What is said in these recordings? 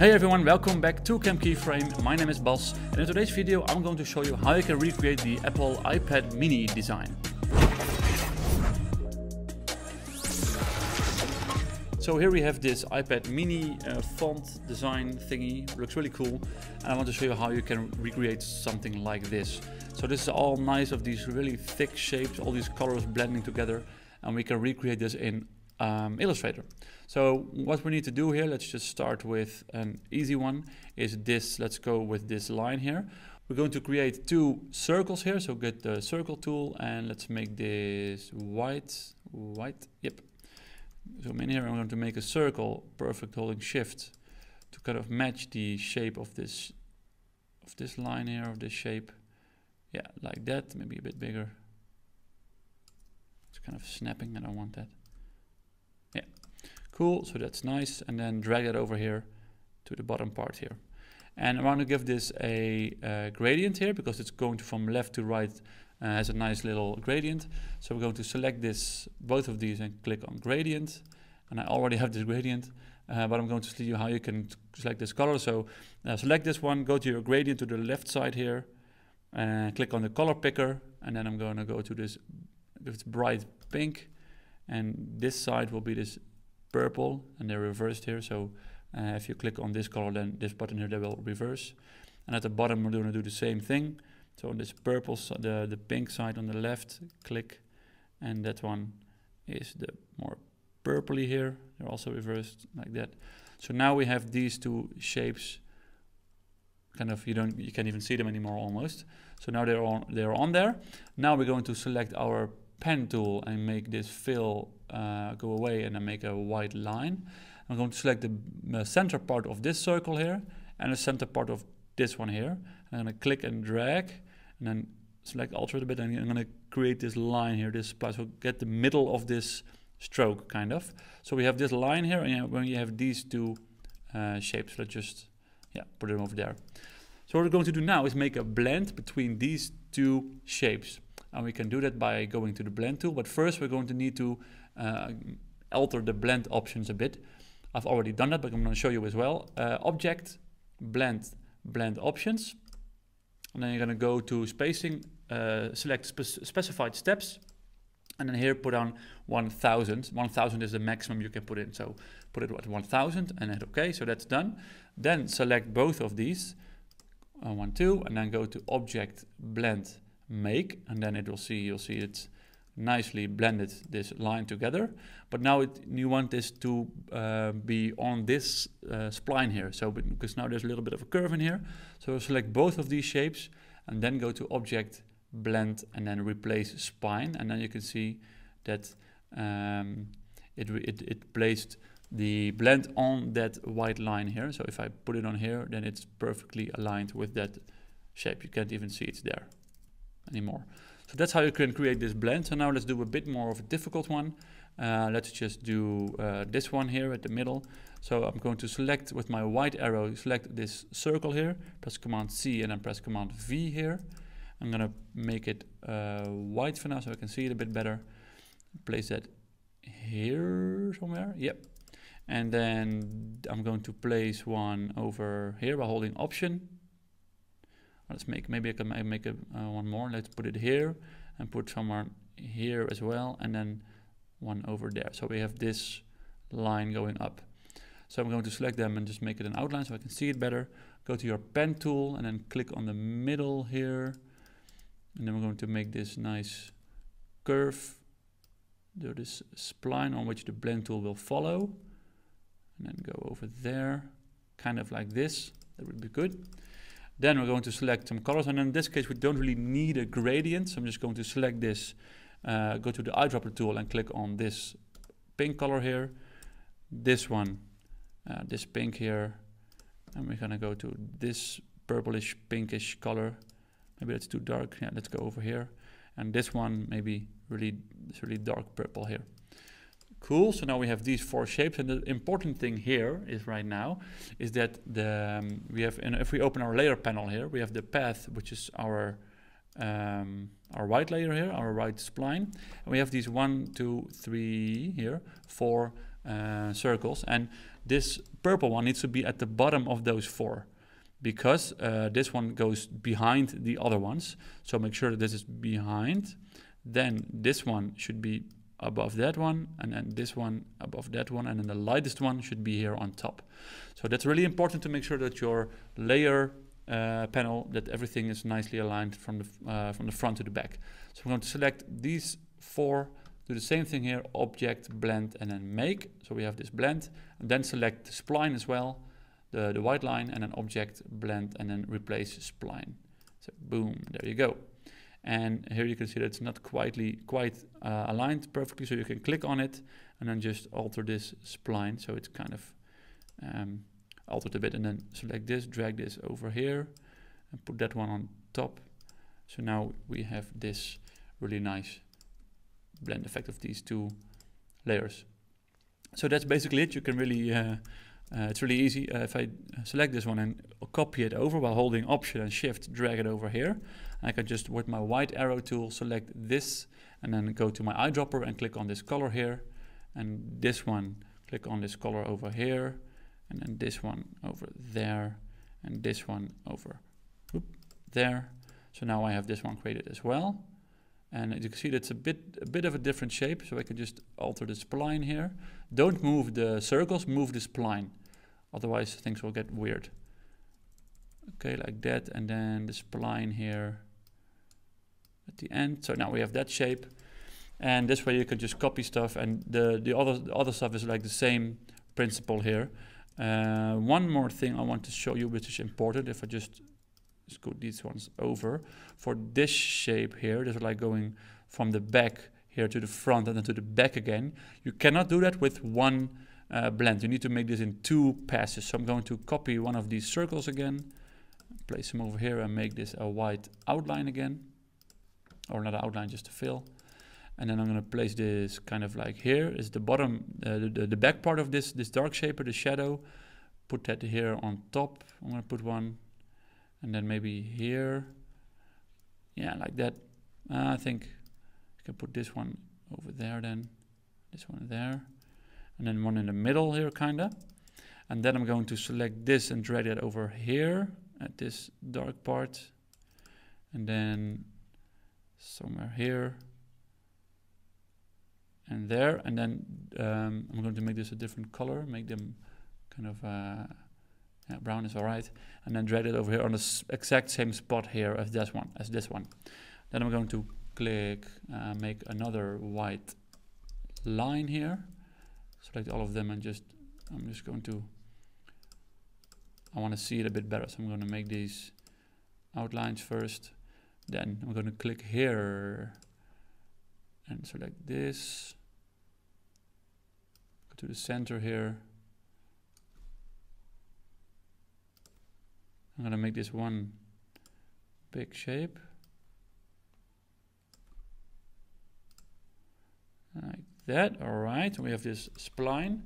Hey everyone, welcome back to Camp Keyframe. My name is Bas and in today's video I'm going to show you how you can recreate the Apple iPad mini design. So here we have this iPad mini uh, font design thingy, looks really cool and I want to show you how you can recreate something like this. So this is all nice of these really thick shapes, all these colors blending together and we can recreate this in um, Illustrator. So what we need to do here, let's just start with an easy one, is this, let's go with this line here. We're going to create two circles here, so get the circle tool and let's make this white, white, yep. Zoom in here, I'm going to make a circle, perfect holding shift to kind of match the shape of this, of this line here, of this shape. Yeah, like that, maybe a bit bigger. It's kind of snapping, I don't want that. Cool, so that's nice. And then drag it over here to the bottom part here. And I want to give this a, a gradient here because it's going to from left to right uh, has a nice little gradient. So we're going to select this, both of these and click on gradient. And I already have this gradient, uh, but I'm going to show you how you can select this color. So uh, select this one, go to your gradient to the left side here, and click on the color picker. And then I'm going to go to this, if it's bright pink and this side will be this purple and they're reversed here. So uh, if you click on this color then this button here they will reverse. And at the bottom we're going to do the same thing. So on this purple the the pink side on the left click. And that one is the more purpley here. They're also reversed like that. So now we have these two shapes. Kind of you don't you can't even see them anymore almost. So now they're on they're on there. Now we're going to select our pen tool and make this fill uh, go away and then make a white line. I'm going to select the center part of this circle here and the center part of this one here. I'm going to click and drag and then select Alt a bit and I'm going to create this line here, this spot, so get the middle of this stroke kind of. So we have this line here and when you have these two uh, shapes, let's just yeah put them over there. So what we're going to do now is make a blend between these two shapes. And we can do that by going to the blend tool. But first we're going to need to uh, alter the blend options a bit. I've already done that, but I'm going to show you as well. Uh, object, blend, blend options. And then you're going to go to spacing, uh, select spe specified steps. And then here put on 1000. 1000 is the maximum you can put in. So put it at 1000 and hit OK. So that's done. Then select both of these, uh, one, two, and then go to object, blend, make and then it will see you'll see it's nicely blended this line together. But now it, you want this to uh, be on this uh, spline here. So because now there's a little bit of a curve in here. So select both of these shapes and then go to object blend and then replace spine. And then you can see that um, it, it, it placed the blend on that white line here. So if I put it on here then it's perfectly aligned with that shape. You can't even see it's there anymore. So that's how you can create this blend. So now let's do a bit more of a difficult one. Uh, let's just do uh, this one here at the middle. So I'm going to select with my white arrow, select this circle here, press Command C and then press Command V here. I'm gonna make it uh, white for now so I can see it a bit better. Place that here somewhere, yep. And then I'm going to place one over here by holding Option Let's make, maybe I can make a, uh, one more. Let's put it here and put somewhere here as well. And then one over there. So we have this line going up. So I'm going to select them and just make it an outline so I can see it better. Go to your pen tool and then click on the middle here. And then we're going to make this nice curve. Do this spline on which the blend tool will follow. And then go over there, kind of like this. That would be good. Then we're going to select some colors. And in this case, we don't really need a gradient. So I'm just going to select this, uh, go to the eyedropper tool and click on this pink color here. This one, uh, this pink here. And we're going to go to this purplish pinkish color. Maybe that's too dark. Yeah, let's go over here. And this one, maybe really, really dark purple here. Cool, so now we have these four shapes and the important thing here is right now is that the um, we have, and if we open our layer panel here, we have the path which is our um, our white layer here, our white spline. And we have these one, two, three here, four uh, circles. And this purple one needs to be at the bottom of those four because uh, this one goes behind the other ones. So make sure that this is behind. Then this one should be above that one, and then this one above that one, and then the lightest one should be here on top. So that's really important to make sure that your layer uh, panel, that everything is nicely aligned from the, uh, from the front to the back. So I'm going to select these four, do the same thing here, object, blend, and then make. So we have this blend, and then select the spline as well, the, the white line, and then object, blend, and then replace spline. So boom, there you go. And here you can see that it's not quite, quite uh, aligned perfectly, so you can click on it and then just alter this spline so it's kind of um, altered a bit and then select this, drag this over here and put that one on top. So now we have this really nice blend effect of these two layers. So that's basically it. You can really, uh, uh, it's really easy. Uh, if I select this one and copy it over while holding Option and Shift, drag it over here, I can just with my white arrow tool select this and then go to my eyedropper and click on this color here. And this one click on this color over here and then this one over there and this one over whoop, there. So now I have this one created as well. And as you can see that's a bit a bit of a different shape. So I can just alter the spline here. Don't move the circles move the spline otherwise things will get weird okay like that and then the spline here at the end. So now we have that shape. And this way you can just copy stuff and the, the, other, the other stuff is like the same principle here. Uh, one more thing I want to show you which is important if I just scoot these ones over. For this shape here, this is like going from the back here to the front and then to the back again. You cannot do that with one uh, blend. You need to make this in two passes. So I'm going to copy one of these circles again, place them over here and make this a white outline again or not outline, just to fill. And then I'm going to place this kind of like here is the bottom, uh, the, the back part of this, this dark shaper, the shadow. Put that here on top. I'm going to put one and then maybe here. Yeah, like that. Uh, I think I can put this one over there then. This one there. And then one in the middle here, kinda. And then I'm going to select this and drag it over here at this dark part. And then somewhere here. And there. And then um, I'm going to make this a different color make them kind of uh, yeah, brown is alright. And then drag it over here on the exact same spot here as this one as this one. Then I'm going to click uh, make another white line here select all of them and just I'm just going to I want to see it a bit better so I'm going to make these outlines first then I'm going to click here and select this. Go to the center here. I'm going to make this one big shape. Like that, all right. We have this spline.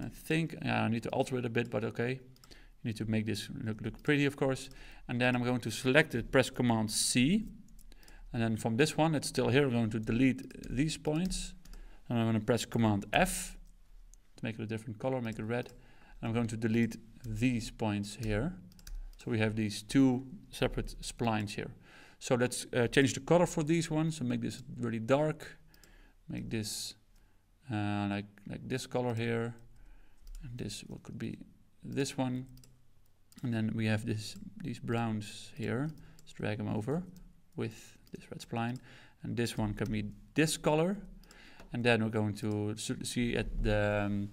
I think yeah, I need to alter it a bit, but okay. You need to make this look, look pretty, of course. And then I'm going to select it, press Command C. And then from this one, it's still here, I'm going to delete these points. And I'm going to press Command F to make it a different color, make it red. And I'm going to delete these points here. So we have these two separate splines here. So let's uh, change the color for these ones and make this really dark. Make this uh, like like this color here, and this what could be this one and then we have this these browns here. Let's drag them over with this red spline. And this one can be this color. And then we're going to see at the, um,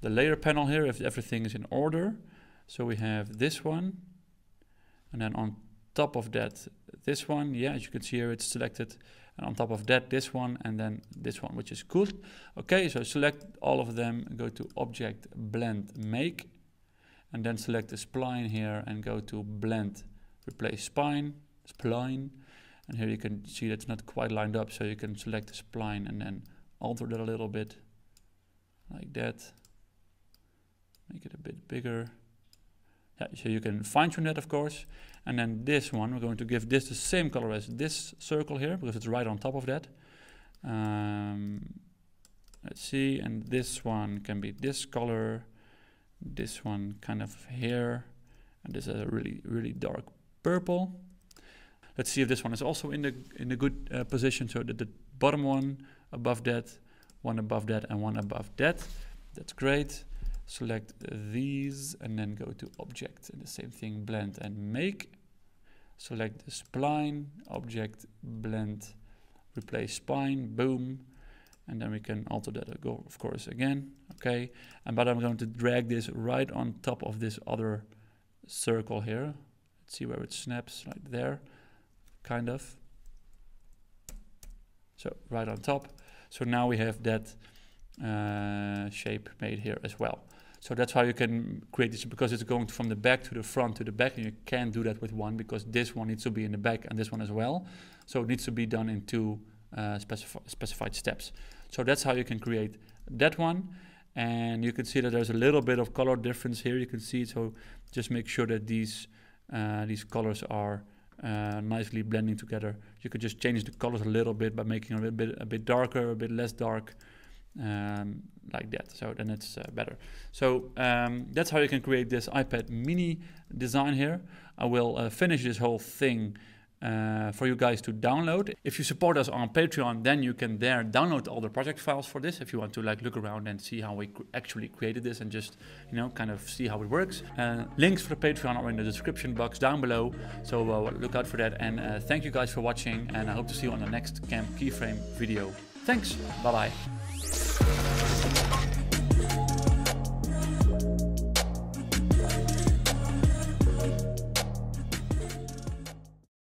the layer panel here if everything is in order. So we have this one. And then on top of that, this one. Yeah, as you can see here, it's selected. And on top of that, this one, and then this one, which is cool. Okay, so select all of them, go to Object, Blend, Make and then select the spline here and go to blend replace spine spline. And here you can see that's not quite lined up so you can select the spline and then alter that a little bit like that. Make it a bit bigger. Yeah, so you can fine tune that of course and then this one we're going to give this the same color as this circle here because it's right on top of that um, let's see and this one can be this color this one kind of here, and this is a really, really dark purple. Let's see if this one is also in the in a good uh, position. So that the bottom one above that, one above that, and one above that. That's great. Select these and then go to object and the same thing, blend and make. Select the spline, object, blend, replace spine, boom. And then we can alter that, go of course again, okay. And but I'm going to drag this right on top of this other circle here. Let's see where it snaps, right there, kind of. So right on top. So now we have that uh, shape made here as well. So that's how you can create this because it's going from the back to the front to the back and you can't do that with one because this one needs to be in the back and this one as well. So it needs to be done in two uh, specifi specified steps. So that's how you can create that one. And you can see that there's a little bit of color difference here. You can see, it. so just make sure that these, uh, these colors are uh, nicely blending together. You could just change the colors a little bit by making a little bit a bit darker, a bit less dark, um, like that. So then it's uh, better. So um, that's how you can create this iPad mini design here. I will uh, finish this whole thing uh, for you guys to download. If you support us on Patreon, then you can there download all the project files for this. If you want to like look around and see how we actually created this and just you know kind of see how it works. Uh, links for the Patreon are in the description box down below. So uh, look out for that. And uh, thank you guys for watching. And I hope to see you on the next Camp Keyframe video. Thanks. Bye bye.